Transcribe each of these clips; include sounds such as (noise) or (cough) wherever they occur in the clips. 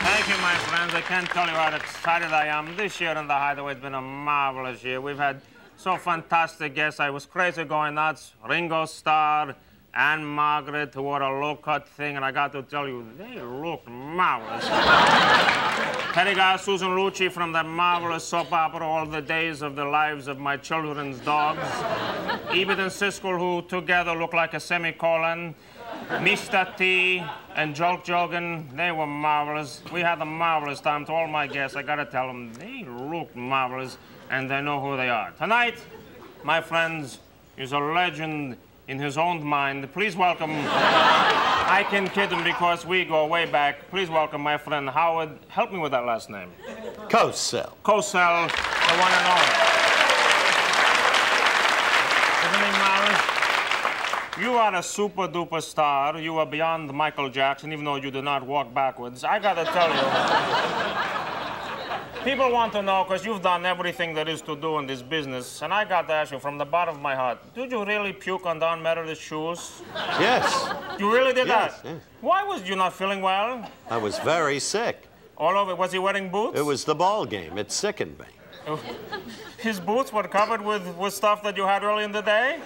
Thank you, my friends. I can't tell you how excited I am. This year in the Hideaway has been a marvelous year. We've had so fantastic guests. I was crazy going nuts. Ringo Starr, Ann-Margret, who wore a low-cut thing, and I got to tell you, they looked marvelous. (laughs) Teddy got Susan Lucci from that marvelous soap opera, All the Days of the Lives of My Children's Dogs. (laughs) Ebert and Siskel, who together look like a semicolon. Mr. T and Hulk Hogan, they were marvelous. We had a marvelous time. To all my guests, I gotta tell them, they look marvelous, and they know who they are. Tonight, my friends, is a legend in his own mind. Please welcome, (laughs) I can kid him because we go way back. Please welcome my friend Howard. Help me with that last name. Cosell. Cosell, the one and only. Isn't he marvelous? You are a super duper star. You are beyond Michael Jackson, even though you do not walk backwards. I gotta tell you. People want to know because you've done everything there is to do in this business. And I got to ask you from the bottom of my heart did you really puke on Don Meredith's shoes? Yes. You really did Yes, that? yes. Why was you not feeling well? I was very sick. All over, was he wearing boots? It was the ball game. It sickened me. Oh. His boots were covered with, with stuff that you had early in the day?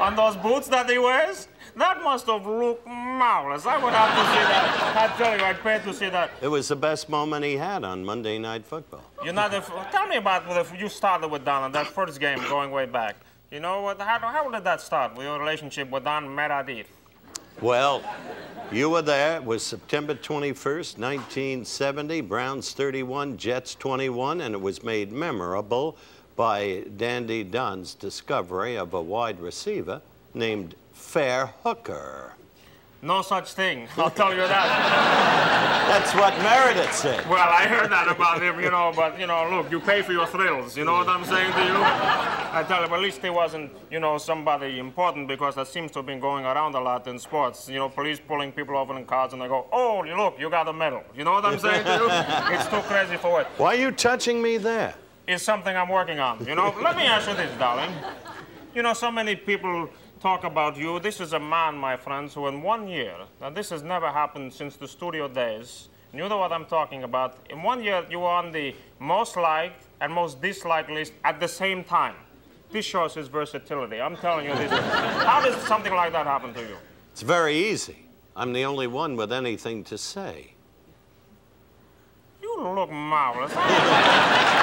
On those boots that he wears? That must have looked marvelous. I would have to see that. I tell you, I'd pay to see that. It was the best moment he had on Monday Night Football. You know. Tell me about if you started with Don on that first game going way back. You know what? How, how did that start? With your relationship with Don Meredith? Well, you were there. It was September 21st, 1970. Browns 31, Jets 21, and it was made memorable by Dandy Don's discovery of a wide receiver named Fair Hooker. No such thing. I'll tell you that. (laughs) That's what Meredith said. well, I heard that about him, you know. But you know, look, you pay for your thrills. You know what I'm saying to you? I tell you, at least he wasn't, you know, somebody important because that seems to have been going around a lot in sports. You know, police pulling people over in cars and they go, "Oh, you look, you got a medal." You know what I'm saying to you? (laughs) It's too crazy for it. Why are you touching me there? It's something I'm working on. You know, let me ask you this, darling. You know, so many people talk about you. This is a man, my friends, who in one year, now this has never happened since the studio days, and you know what I'm talking about. In one year, you were on the most liked and most disliked list at the same time. This shows his versatility. I'm telling you this. How does something like that happen to you? It's very easy. I'm the only one with anything to say. You look marvelous. (laughs)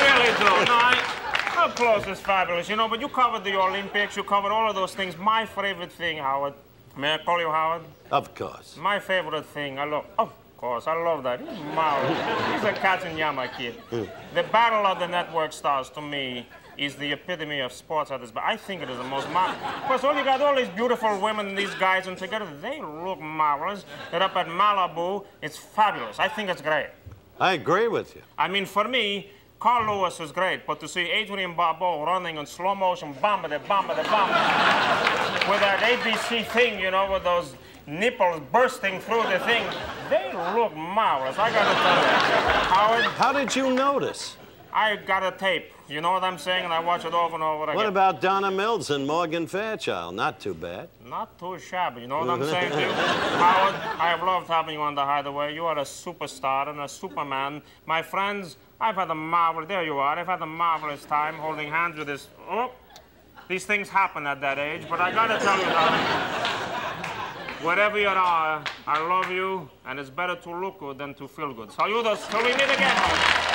really do. No, I, up close is fabulous, you know, but you covered the Olympics, you covered all of those things. My favorite thing, Howard, may I call you Howard? Of course. My favorite thing, I love, of course, I love that. He's marvelous. He's a Katsunyama kid. Hmm. The Battle of the Network Stars, to me, is the epitome of sports at this, but I think it is the most marvelous. Of all, you got all these beautiful women and these guys, and together they look marvelous. They're up at Malibu. It's fabulous. I think it's great. I agree with you. I mean, for me, Carl Lewis is great, but to see Adrienne Barbeau running in slow motion, bomb it, bomb it, bomb with that ABC thing, you know, with those nipples bursting through the thing, they look marvelous. I gotta tell you, Howard, How did you notice? I got a tape. You know what I'm saying? And I watch it over and over again. What about Donna Mills and Morgan Fairchild? Not too bad. Not too shabby, you know what I'm (laughs) saying? Howard, I have loved having you on the hideaway. You are a superstar and a superman. My friends, I've had a marvelous, there you are, I've had a marvelous time holding hands with this, oh, these things happen at that age, but I gotta tell you, darling, wherever you are, I love you, and it's better to look good than to feel good. Saludos, till we meet again.